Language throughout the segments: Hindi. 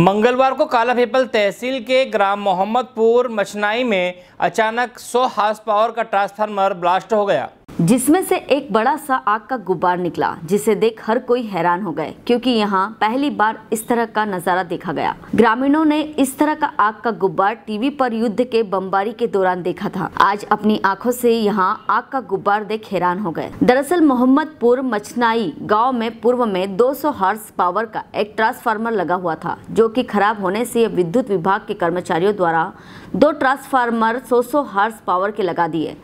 मंगलवार को काला पीपल तहसील के ग्राम मोहम्मदपुर मछनाई में अचानक 100 हार्स पावर का ट्रांसफार्मर ब्लास्ट हो गया। जिसमें से एक बड़ा सा आग का गुब्बार निकला, जिसे देख हर कोई हैरान हो गए, क्योंकि यहाँ पहली बार इस तरह का नज़ारा देखा गया। ग्रामीणों ने इस तरह का आग का गुब्बार टीवी पर युद्ध के बमबारी के दौरान देखा था। आज अपनी आँखों से यहाँ आग का गुब्बार देख हैरान हो गए। दरअसल मोहम्मदपुर मचनाई गाँव में पूर्व में 200 हार्स पावर का एक ट्रांसफार्मर लगा हुआ था, जो की खराब होने से विद्युत विभाग के कर्मचारियों द्वारा दो ट्रांसफार्मर 100 हार्स पावर के लगा दिए,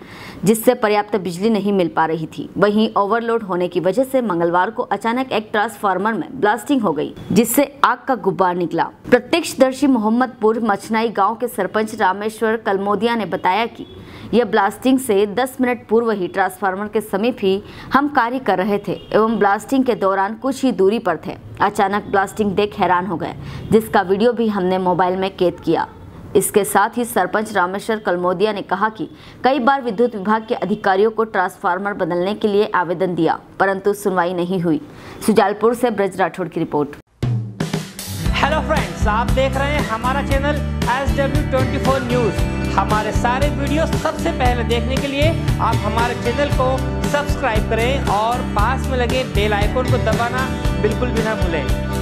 जिससे पर्याप्त बिजली नहीं मिल पा रही थी। वहीं ओवरलोड होने की वजह से मंगलवार को अचानक एक ट्रांसफार्मर में ब्लास्टिंग हो गई, जिससे आग का गुब्बार निकला। प्रत्यक्षदर्शी मोहम्मदपुर मचनाई गाँव के सरपंच रामेश्वर कलमोदिया ने बताया कि यह ब्लास्टिंग से 10 मिनट पूर्व ही ट्रांसफार्मर के समीप ही हम कार्य कर रहे थे, एवं ब्लास्टिंग के दौरान कुछ ही दूरी पर थे। अचानक ब्लास्टिंग देख हैरान हो गए, जिसका वीडियो भी हमने मोबाइल में कैद किया। इसके साथ ही सरपंच रामेश्वर कलमोदिया ने कहा कि कई बार विद्युत विभाग के अधिकारियों को ट्रांसफार्मर बदलने के लिए आवेदन दिया, परंतु सुनवाई नहीं हुई। सुजालपुर से ब्रज राठौड़ की रिपोर्ट। हेलो फ्रेंड्स आप देख रहे हैं हमारा channel S W twenty four news हमारे सारे वीडियो सबसे पहले देखने के लिए आप हमारे चैनल को सब्सक्राइब करें और पास में लगे बेल आइकन को दबाना बिल्कुल भी ना भूलें।